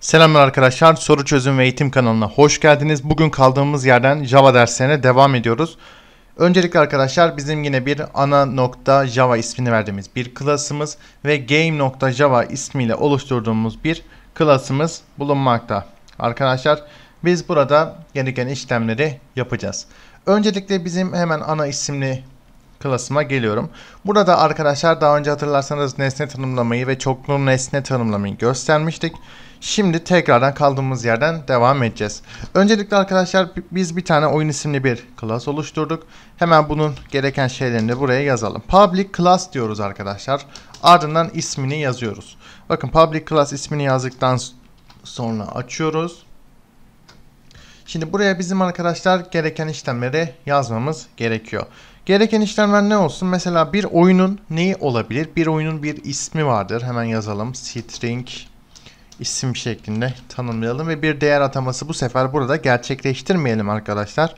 Selamlar arkadaşlar. Soru çözüm ve eğitim kanalına hoş geldiniz. Bugün kaldığımız yerden Java derslerine devam ediyoruz. Öncelikle arkadaşlar bizim yine bir ana nokta Java ismini verdiğimiz bir klasımız ve game nokta Java ismiyle oluşturduğumuz bir klasımız bulunmakta. Arkadaşlar biz burada gereken işlemleri yapacağız. Öncelikle bizim hemen ana isimli klasıma geliyorum. Burada arkadaşlar daha önce hatırlarsanız nesne tanımlamayı ve çoklu nesne tanımlamayı göstermiştik. Şimdi tekrardan kaldığımız yerden devam edeceğiz. Öncelikle arkadaşlar biz bir tane oyun isimli bir class oluşturduk. Hemen bunun gereken şeylerini buraya yazalım. Public class diyoruz arkadaşlar. Ardından ismini yazıyoruz. Bakın public class ismini yazdıktan sonra açıyoruz. Şimdi buraya bizim arkadaşlar gereken işlemleri yazmamız gerekiyor. Gereken işlemler ne olsun? Mesela bir oyunun neyi olabilir? Bir oyunun bir ismi vardır. Hemen yazalım. String isim şeklinde tanımlayalım ve bir değer ataması bu sefer burada gerçekleştirmeyelim arkadaşlar.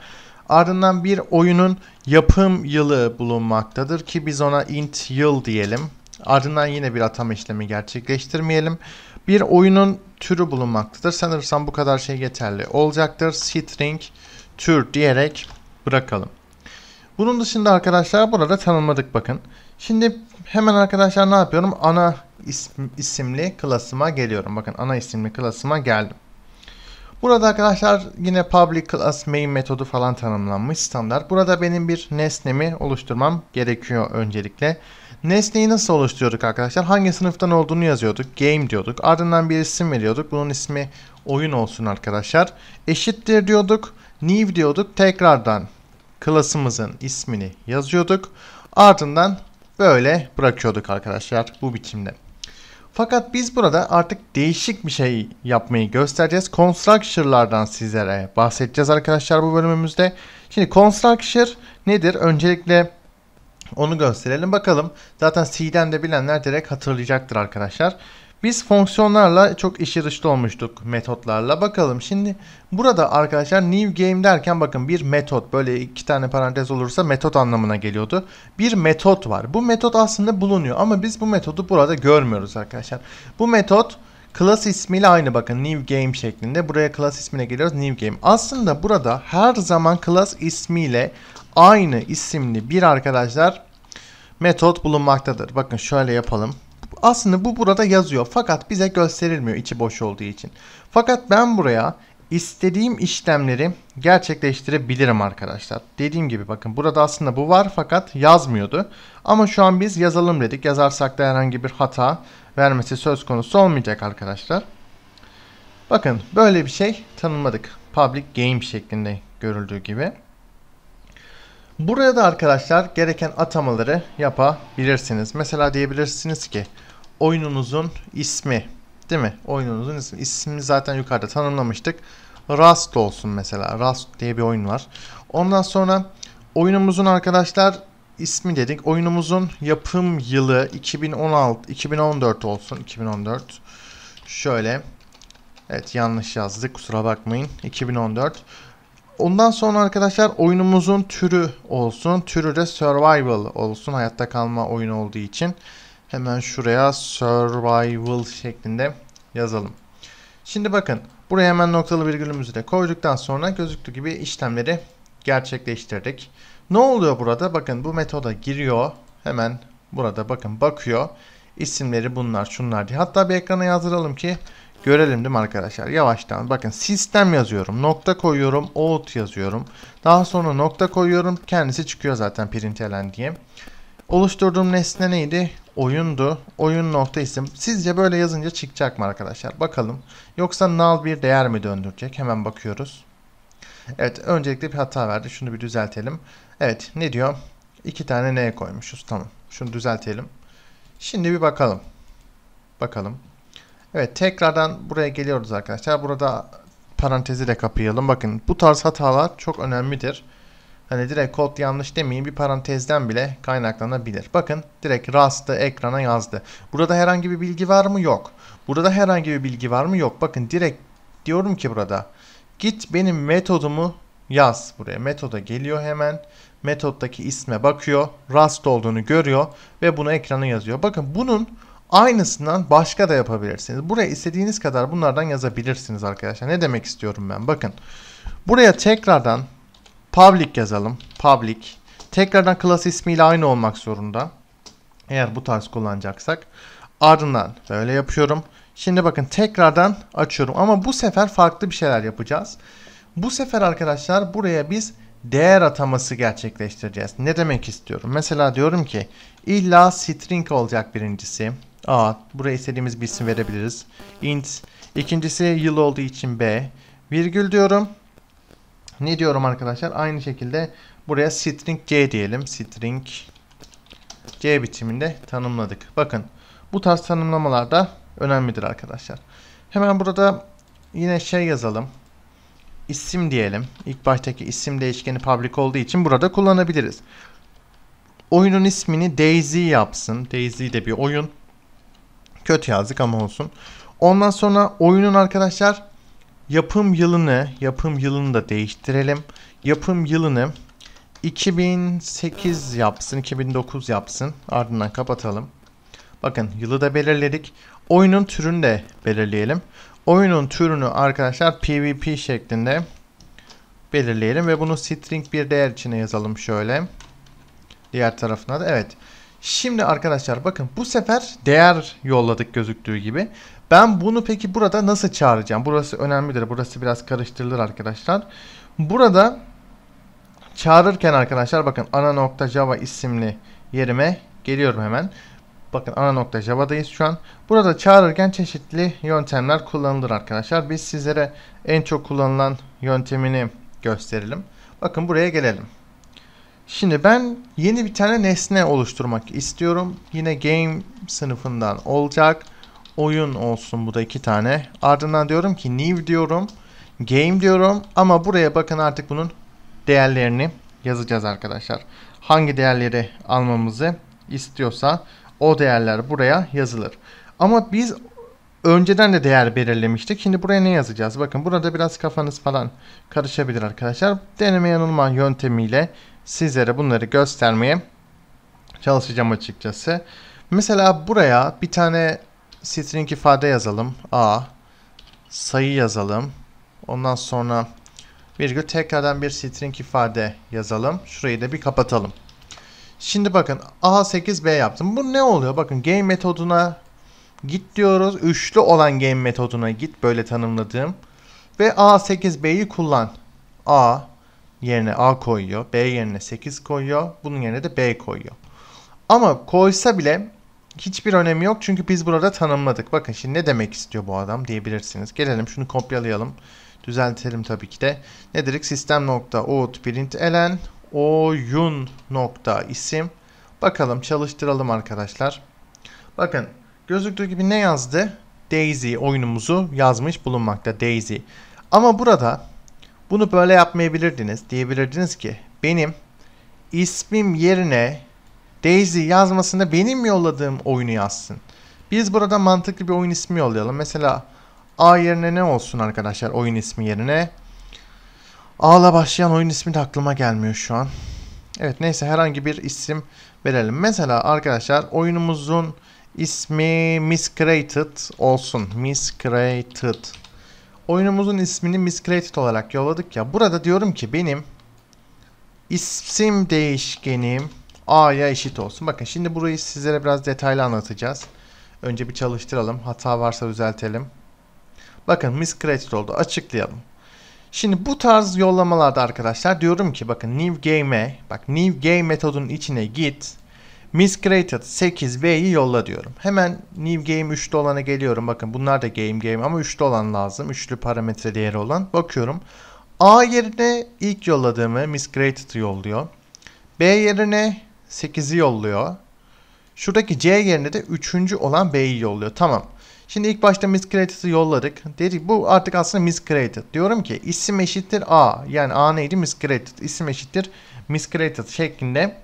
Ardından bir oyunun yapım yılı bulunmaktadır ki biz ona int yıl diyelim. Ardından yine bir atama işlemi gerçekleştirmeyelim. Bir oyunun türü bulunmaktadır. Sanırsam bu kadar şey yeterli olacaktır. String tür diyerek bırakalım. Bunun dışında arkadaşlar burada tanımladık bakın. Şimdi hemen arkadaşlar ne yapıyorum? Ana isim, isimli klasıma geliyorum. Bakın ana isimli klasıma geldim. Burada arkadaşlar yine public class main metodu falan tanımlanmış standart. Burada benim bir nesnemi oluşturmam gerekiyor öncelikle. Nesneyi nasıl oluşturuyorduk arkadaşlar? Hangi sınıftan olduğunu yazıyorduk. Game diyorduk. Ardından bir isim veriyorduk. Bunun ismi oyun olsun arkadaşlar. Eşittir diyorduk. New diyorduk. Tekrardan klasımızın ismini yazıyorduk. Ardından böyle bırakıyorduk arkadaşlar bu biçimde. Fakat biz burada artık değişik bir şey yapmayı göstereceğiz. Constructor'lardan sizlere bahsedeceğiz arkadaşlar bu bölümümüzde. Şimdi constructor nedir? Öncelikle onu gösterelim bakalım. Zaten C'den de bilenler direkt hatırlayacaktır arkadaşlar. Biz fonksiyonlarla çok işi dışlı olmuştuk metotlarla. Bakalım şimdi burada arkadaşlar new game derken bakın bir metot böyle iki tane parantez olursa metot anlamına geliyordu. Bir metot var. Bu metot aslında bulunuyor ama biz bu metodu burada görmüyoruz arkadaşlar. Bu metot class ismiyle aynı bakın new game şeklinde. Buraya class ismine geliyoruz new game. Aslında burada her zaman class ismiyle aynı isimli bir arkadaşlar metot bulunmaktadır. Bakın şöyle yapalım. Aslında bu burada yazıyor fakat bize gösterilmiyor içi boş olduğu için. Fakat ben buraya istediğim işlemleri gerçekleştirebilirim arkadaşlar. Dediğim gibi bakın burada aslında bu var fakat yazmıyordu. Ama şu an biz yazalım dedik. Yazarsak da herhangi bir hata vermesi söz konusu olmayacak arkadaşlar. Bakın böyle bir şey tanımladık. Public game şeklinde görüldüğü gibi. Buraya da arkadaşlar gereken atamaları yapabilirsiniz. Mesela diyebilirsiniz ki oyununuzun ismi değil mi? Oyununuzun ismi. İsmini zaten yukarıda tanımlamıştık. Rust olsun mesela. Rust diye bir oyun var. Ondan sonra oyunumuzun arkadaşlar ismi dedik. Oyunumuzun yapım yılı 2016 2014 olsun. 2014. Şöyle. Evet yanlış yazdık. Kusura bakmayın. 2014. Ondan sonra arkadaşlar oyunumuzun türü olsun. Türü de survival olsun. Hayatta kalma oyunu olduğu için. Hemen şuraya survival şeklinde yazalım. Şimdi bakın buraya hemen noktalı virgülümüzü de koyduktan sonra gözüktüğü gibi işlemleri gerçekleştirdik. Ne oluyor burada? Bakın bu metoda giriyor. Hemen burada bakın bakıyor. İsimleri bunlar şunlar diye. Hatta bir ekrana yazdıralım ki görelim değil mi arkadaşlar? Yavaştan bakın sistem yazıyorum. Nokta koyuyorum. Out yazıyorum. Daha sonra nokta koyuyorum. Kendisi çıkıyor zaten println diye. Oluşturduğum nesne neydi? Oyundu. Oyun nokta isim. Sizce böyle yazınca çıkacak mı arkadaşlar? Bakalım. Yoksa null bir değer mi döndürecek? Hemen bakıyoruz. Evet öncelikle bir hata verdi. Şunu bir düzeltelim. Evet ne diyor? İki tane n koymuşuz. Tamam. Şunu düzeltelim. Şimdi bir bakalım. Bakalım. Evet tekrardan buraya geliyoruz arkadaşlar. Burada parantezi de kapayalım. Bakın bu tarz hatalar çok önemlidir. Hani direkt kod yanlış demeyin bir parantezden bile kaynaklanabilir. Bakın direkt Rust'ı ekrana yazdı. Burada herhangi bir bilgi var mı? Yok. Burada herhangi bir bilgi var mı? Yok. Bakın direkt diyorum ki burada git benim metodumu yaz buraya. Metoda geliyor hemen. Metoddaki isme bakıyor. Rust olduğunu görüyor ve bunu ekrana yazıyor. Bakın bunun Aynısından başka da yapabilirsiniz. Buraya istediğiniz kadar bunlardan yazabilirsiniz arkadaşlar. Ne demek istiyorum ben? Bakın. Buraya tekrardan public yazalım. Public. Tekrardan class ismiyle aynı olmak zorunda. Eğer bu tarz kullanacaksak. Ardından böyle yapıyorum. Şimdi bakın tekrardan açıyorum. Ama bu sefer farklı bir şeyler yapacağız. Bu sefer arkadaşlar buraya biz değer ataması gerçekleştireceğiz. Ne demek istiyorum? Mesela diyorum ki illa string olacak birincisi. A. Buraya istediğimiz bir isim verebiliriz. Int. İkincisi yıl olduğu için B. Virgül diyorum. Ne diyorum arkadaşlar? Aynı şekilde buraya string C diyelim. String C biçiminde tanımladık. Bakın bu tarz tanımlamalar da önemlidir arkadaşlar. Hemen burada yine şey yazalım. İsim diyelim. İlk baştaki isim değişkeni public olduğu için burada kullanabiliriz. Oyunun ismini Daisy yapsın. Daisy de bir oyun. Kötü yazdık ama olsun. Ondan sonra oyunun arkadaşlar yapım yılını, yapım yılını da değiştirelim. Yapım yılını 2008 yapsın, 2009 yapsın. Ardından kapatalım. Bakın yılı da belirledik. Oyunun türünü de belirleyelim. Oyunun türünü arkadaşlar PvP şeklinde belirleyelim ve bunu string bir değer içine yazalım şöyle. Diğer tarafına da evet. Şimdi arkadaşlar bakın bu sefer değer yolladık gözüktüğü gibi. Ben bunu peki burada nasıl çağıracağım? Burası önemlidir. Burası biraz karıştırılır arkadaşlar. Burada çağırırken arkadaşlar bakın ana nokta java isimli yerime geliyorum hemen. Bakın ana nokta java'dayız şu an. Burada çağırırken çeşitli yöntemler kullanılır arkadaşlar. Biz sizlere en çok kullanılan yöntemini gösterelim. Bakın buraya gelelim. Şimdi ben yeni bir tane nesne oluşturmak istiyorum. Yine game sınıfından olacak. Oyun olsun bu da iki tane. Ardından diyorum ki new diyorum. Game diyorum. Ama buraya bakın artık bunun değerlerini yazacağız arkadaşlar. Hangi değerleri almamızı istiyorsa o değerler buraya yazılır. Ama biz önceden de değer belirlemiştik. Şimdi buraya ne yazacağız? Bakın burada biraz kafanız falan karışabilir arkadaşlar. Deneme yanılma yöntemiyle sizlere bunları göstermeye çalışacağım açıkçası. Mesela buraya bir tane string ifade yazalım. A. Sayı yazalım. Ondan sonra virgül tekrardan bir string ifade yazalım. Şurayı da bir kapatalım. Şimdi bakın A8B yaptım. Bu ne oluyor? Bakın game metoduna git diyoruz. Üçlü olan game metoduna git böyle tanımladığım. Ve A8B'yi kullan. A yerine A koyuyor. B yerine 8 koyuyor. Bunun yerine de B koyuyor. Ama koysa bile hiçbir önemi yok. Çünkü biz burada tanımladık. Bakın şimdi ne demek istiyor bu adam diyebilirsiniz. Gelelim şunu kopyalayalım. Düzeltelim tabii ki de. Ne dedik? Sistem nokta out println oyun nokta isim. Bakalım çalıştıralım arkadaşlar. Bakın gözüktüğü gibi ne yazdı? Daisy oyunumuzu yazmış bulunmakta Daisy. Ama burada bunu böyle yapmayabilirdiniz. Diyebilirdiniz ki benim ismim yerine Daisy yazmasında benim yolladığım oyunu yazsın. Biz burada mantıklı bir oyun ismi yollayalım. Mesela A yerine ne olsun arkadaşlar oyun ismi yerine? A'la başlayan oyun ismi de aklıma gelmiyor şu an. Evet neyse herhangi bir isim verelim. Mesela arkadaşlar oyunumuzun ismi Miscreated olsun. Miscreated. Oyunumuzun ismini Miscreated olarak yolladık ya. Burada diyorum ki benim isim değişkenim A'ya eşit olsun. Bakın şimdi burayı sizlere biraz detaylı anlatacağız. Önce bir çalıştıralım. Hata varsa düzeltelim. Bakın miscreated oldu. Açıklayalım. Şimdi bu tarz yollamalarda arkadaşlar diyorum ki bakın new game'e bak new game metodunun içine git. Miscreated 8B'yi yolla diyorum. Hemen new game 3'lü olana geliyorum. Bakın bunlar da game game ama 3'lü olan lazım. Üçlü parametre değeri olan. Bakıyorum. A yerine ilk yolladığımı miscreated yolluyor. B yerine 8'i yolluyor. Şuradaki C yerine de 3. olan B'yi yolluyor. Tamam. Şimdi ilk başta miscreated'ı yolladık. Dedik bu artık aslında miscreated. Diyorum ki isim eşittir A. Yani A neydi? Miscreated. İsim eşittir miscreated şeklinde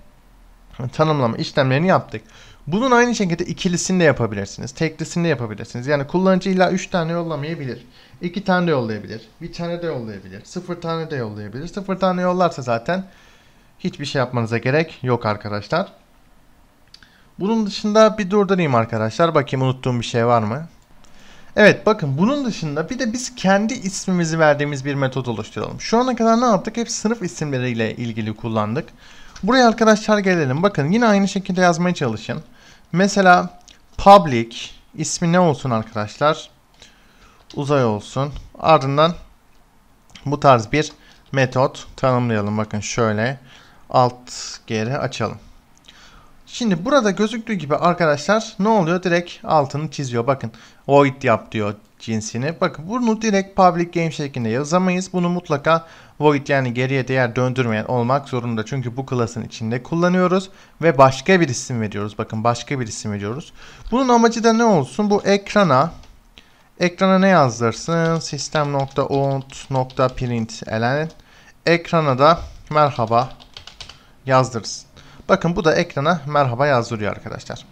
tanımlama işlemlerini yaptık. Bunun aynı şekilde ikilisini de yapabilirsiniz. Teklisini de yapabilirsiniz. Yani kullanıcı illa 3 tane yollamayabilir. 2 tane de yollayabilir. 1 tane de yollayabilir. 0 tane de yollayabilir. 0 tane yollarsa zaten hiçbir şey yapmanıza gerek yok arkadaşlar. Bunun dışında bir durdurayım arkadaşlar. Bakayım unuttuğum bir şey var mı? Evet bakın bunun dışında bir de biz kendi ismimizi verdiğimiz bir metot oluşturalım. Şu ana kadar ne yaptık? Hep sınıf isimleriyle ilgili kullandık. Buraya arkadaşlar gelelim. Bakın yine aynı şekilde yazmaya çalışın. Mesela public ismi ne olsun arkadaşlar? Uzay olsun. Ardından bu tarz bir metot tanımlayalım. Bakın şöyle alt geri açalım. Şimdi burada gözüktüğü gibi arkadaşlar ne oluyor? Direkt altını çiziyor. Bakın void yap diyor cinsini. Bakın bunu direkt public game şeklinde yazamayız. Bunu mutlaka void yani geriye değer döndürmeyen olmak zorunda. Çünkü bu klasın içinde kullanıyoruz ve başka bir isim veriyoruz. Bakın başka bir isim veriyoruz. Bunun amacı da ne olsun? Bu ekrana ekrana ne yazdırsın? System.out.print elen ekrana da merhaba yazdırsın. Bakın bu da ekrana merhaba yazdırıyor arkadaşlar.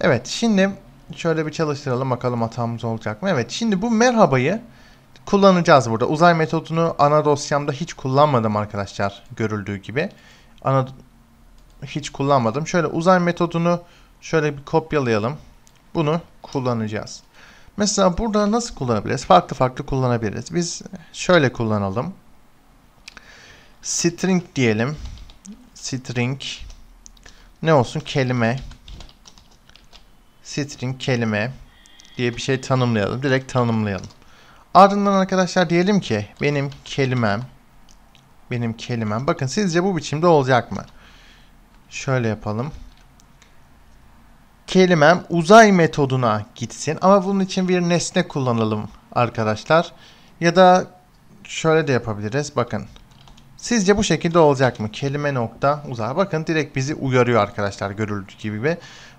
Evet şimdi şöyle bir çalıştıralım bakalım hatamız olacak mı? Evet şimdi bu merhabayı kullanacağız burada. Uzay metodunu ana dosyamda hiç kullanmadım arkadaşlar görüldüğü gibi. Ana hiç kullanmadım. Şöyle uzay metodunu şöyle bir kopyalayalım. Bunu kullanacağız. Mesela burada nasıl kullanabiliriz? Farklı farklı kullanabiliriz. Biz şöyle kullanalım. String diyelim. String ne olsun? Kelime. String kelime diye bir şey tanımlayalım. Direkt tanımlayalım. Ardından arkadaşlar diyelim ki benim kelimem benim kelimem. Bakın sizce bu biçimde olacak mı? Şöyle yapalım. Kelimem uzay metoduna gitsin ama bunun için bir nesne kullanalım arkadaşlar. Ya da şöyle de yapabiliriz. Bakın Sizce bu şekilde olacak mı? Kelime nokta uzay. Bakın direkt bizi uyarıyor arkadaşlar görüldüğü gibi.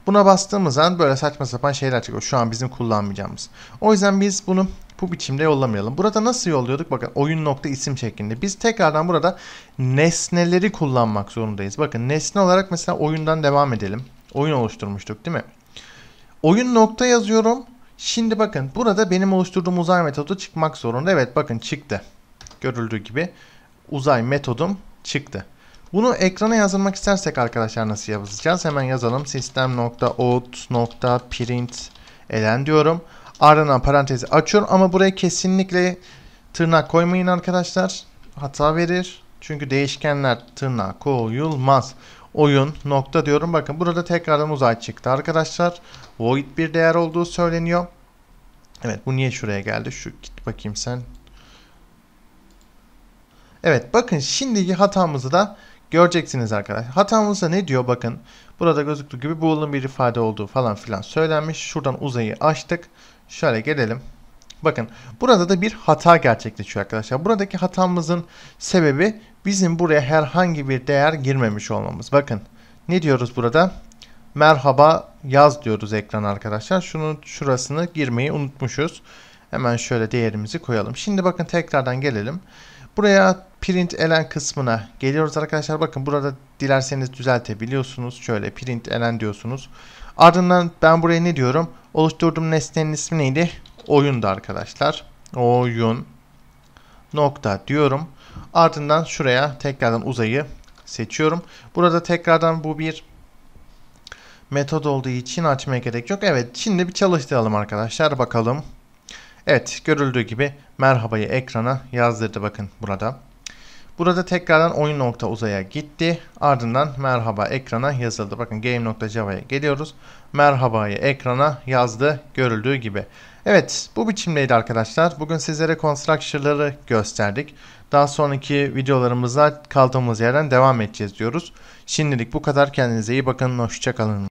Buna bastığımız an böyle saçma sapan şeyler çıkıyor. Şu an bizim kullanmayacağımız. O yüzden biz bunu bu biçimde yollamayalım. Burada nasıl yolluyorduk? Bakın oyun nokta isim şeklinde. Biz tekrardan burada nesneleri kullanmak zorundayız. Bakın nesne olarak mesela oyundan devam edelim. Oyun oluşturmuştuk değil mi? Oyun nokta yazıyorum. Şimdi bakın burada benim oluşturduğum uzay metodu çıkmak zorunda. Evet bakın çıktı. Görüldüğü gibi uzay metodum çıktı. Bunu ekrana yazılmak istersek arkadaşlar nasıl yazacağız? Hemen yazalım. System.out.print elen diyorum. Ardından parantezi açıyorum ama buraya kesinlikle tırnak koymayın arkadaşlar. Hata verir. Çünkü değişkenler tırnak koyulmaz. Oyun nokta diyorum. Bakın burada tekrardan uzay çıktı arkadaşlar. Void bir değer olduğu söyleniyor. Evet bu niye şuraya geldi? Şu git bakayım sen. Evet bakın şimdiki hatamızı da göreceksiniz arkadaşlar. Hatamızda ne diyor bakın. Burada gözüktüğü gibi boolean bir ifade olduğu falan filan söylenmiş. Şuradan uzayı açtık. Şöyle gelelim. Bakın burada da bir hata gerçekleşiyor arkadaşlar. Buradaki hatamızın sebebi bizim buraya herhangi bir değer girmemiş olmamız. Bakın ne diyoruz burada? Merhaba yaz diyoruz ekran arkadaşlar. Şunun şurasını girmeyi unutmuşuz. Hemen şöyle değerimizi koyalım. Şimdi bakın tekrardan gelelim. Buraya print elen kısmına geliyoruz arkadaşlar. Bakın burada dilerseniz düzeltebiliyorsunuz. Şöyle print elen diyorsunuz. Ardından ben buraya ne diyorum? Oluşturduğum nesnenin ismi neydi? Oyundu arkadaşlar. Oyun nokta diyorum. Ardından şuraya tekrardan uzayı seçiyorum. Burada tekrardan bu bir metod olduğu için açmaya gerek yok. Evet şimdi bir çalıştıralım arkadaşlar. Bakalım. Evet görüldüğü gibi merhabayı ekrana yazdırdı bakın burada. Burada tekrardan oyun nokta uzaya gitti. Ardından merhaba ekrana yazıldı. Bakın game.java'ya geliyoruz. Merhabayı ekrana yazdı görüldüğü gibi. Evet bu biçimdeydi arkadaşlar. Bugün sizlere construction'ları gösterdik. Daha sonraki videolarımızda kaldığımız yerden devam edeceğiz diyoruz. Şimdilik bu kadar. Kendinize iyi bakın. Hoşçakalın.